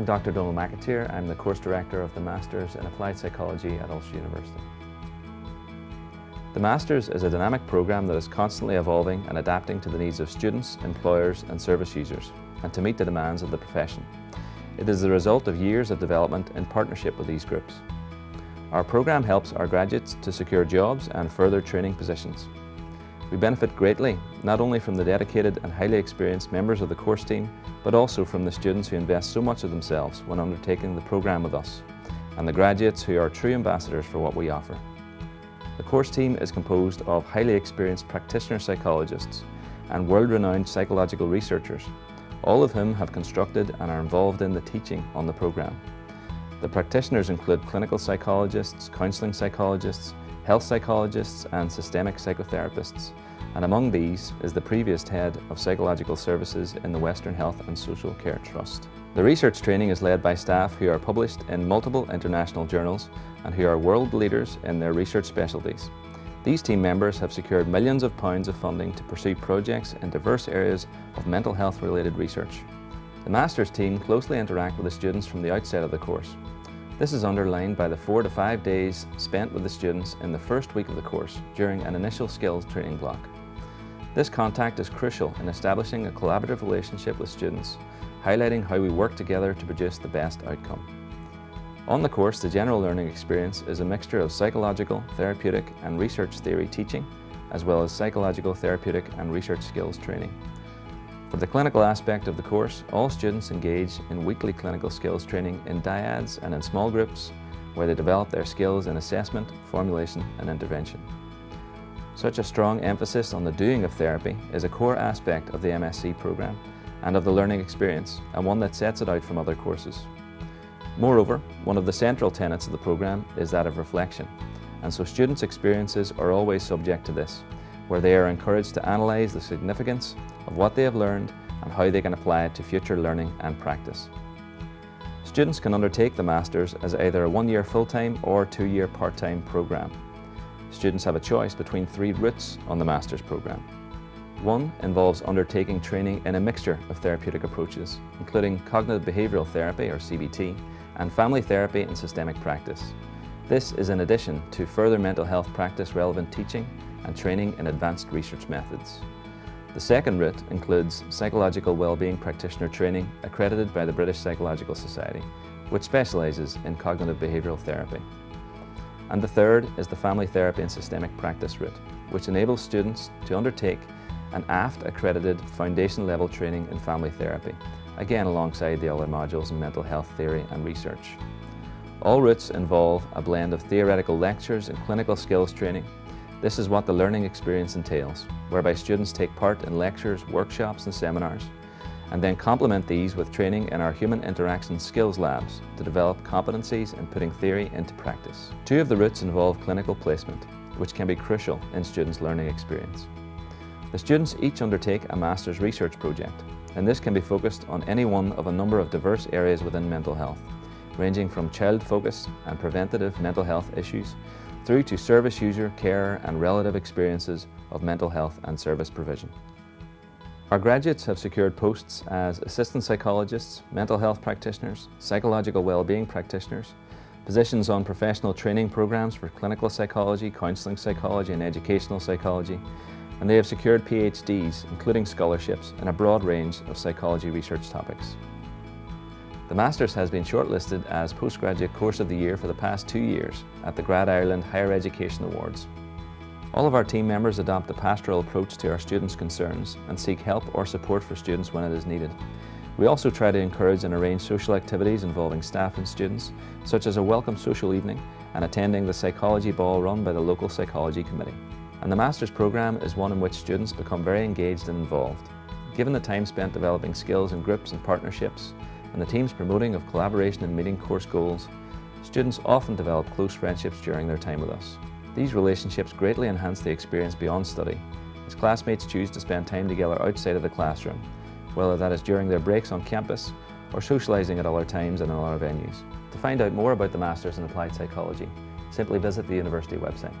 Dr. Donald McAteer. I'm the course director of the Masters in Applied Psychology at Ulster University. The Masters is a dynamic programme that is constantly evolving and adapting to the needs of students, employers and service users, and to meet the demands of the profession. It is the result of years of development in partnership with these groups. Our programme helps our graduates to secure jobs and further training positions. We benefit greatly, not only from the dedicated and highly experienced members of the course team, but also from the students who invest so much of themselves when undertaking the programme with us, and the graduates who are true ambassadors for what we offer. The course team is composed of highly experienced practitioner psychologists and world-renowned psychological researchers, all of whom have constructed and are involved in the teaching on the programme. The practitioners include clinical psychologists, counselling psychologists, health psychologists and systemic psychotherapists, and among these is the previous head of psychological services in the Western Health and Social Care Trust. The research training is led by staff who are published in multiple international journals and who are world leaders in their research specialties. These team members have secured millions of pounds of funding to pursue projects in diverse areas of mental health related research. The Masters team closely interact with the students from the outset of the course. This is underlined by the four to five days spent with the students in the first week of the course during an initial skills training block. This contact is crucial in establishing a collaborative relationship with students, highlighting how we work together to produce the best outcome. On the course, the general learning experience is a mixture of psychological, therapeutic and research theory teaching, as well as psychological, therapeutic and research skills training. For the clinical aspect of the course, all students engage in weekly clinical skills training in dyads and in small groups where they develop their skills in assessment, formulation and intervention. Such a strong emphasis on the doing of therapy is a core aspect of the MSc programme and of the learning experience and one that sets it out from other courses. Moreover, one of the central tenets of the programme is that of reflection and so students' experiences are always subject to this where they are encouraged to analyse the significance of what they have learned and how they can apply it to future learning and practice. Students can undertake the Masters as either a one-year full-time or two-year part-time programme. Students have a choice between three routes on the Masters programme. One involves undertaking training in a mixture of therapeutic approaches, including cognitive behavioural therapy or CBT, and family therapy and systemic practice. This is in addition to further mental health practice relevant teaching and training in advanced research methods. The second route includes psychological wellbeing practitioner training accredited by the British Psychological Society, which specialises in cognitive behavioural therapy. And the third is the family therapy and systemic practice route, which enables students to undertake an AFT accredited foundation level training in family therapy, again alongside the other modules in mental health theory and research. All routes involve a blend of theoretical lectures and clinical skills training this is what the learning experience entails, whereby students take part in lectures, workshops and seminars, and then complement these with training in our Human Interaction Skills Labs to develop competencies in putting theory into practice. Two of the routes involve clinical placement, which can be crucial in students' learning experience. The students each undertake a master's research project, and this can be focused on any one of a number of diverse areas within mental health, ranging from child focus and preventative mental health issues through to service user, care and relative experiences of mental health and service provision. Our graduates have secured posts as assistant psychologists, mental health practitioners, psychological well-being practitioners, positions on professional training programs for clinical psychology, counselling psychology and educational psychology, and they have secured PhDs, including scholarships, in a broad range of psychology research topics. The Masters has been shortlisted as Postgraduate Course of the Year for the past two years at the Grad Ireland Higher Education Awards. All of our team members adopt a pastoral approach to our students' concerns and seek help or support for students when it is needed. We also try to encourage and arrange social activities involving staff and students, such as a welcome social evening and attending the psychology ball run by the local psychology committee. And the Masters programme is one in which students become very engaged and involved. Given the time spent developing skills in groups and partnerships, and the team's promoting of collaboration and meeting course goals, students often develop close friendships during their time with us. These relationships greatly enhance the experience beyond study, as classmates choose to spend time together outside of the classroom, whether that is during their breaks on campus or socialising at other times and in other venues. To find out more about the Masters in Applied Psychology, simply visit the university website.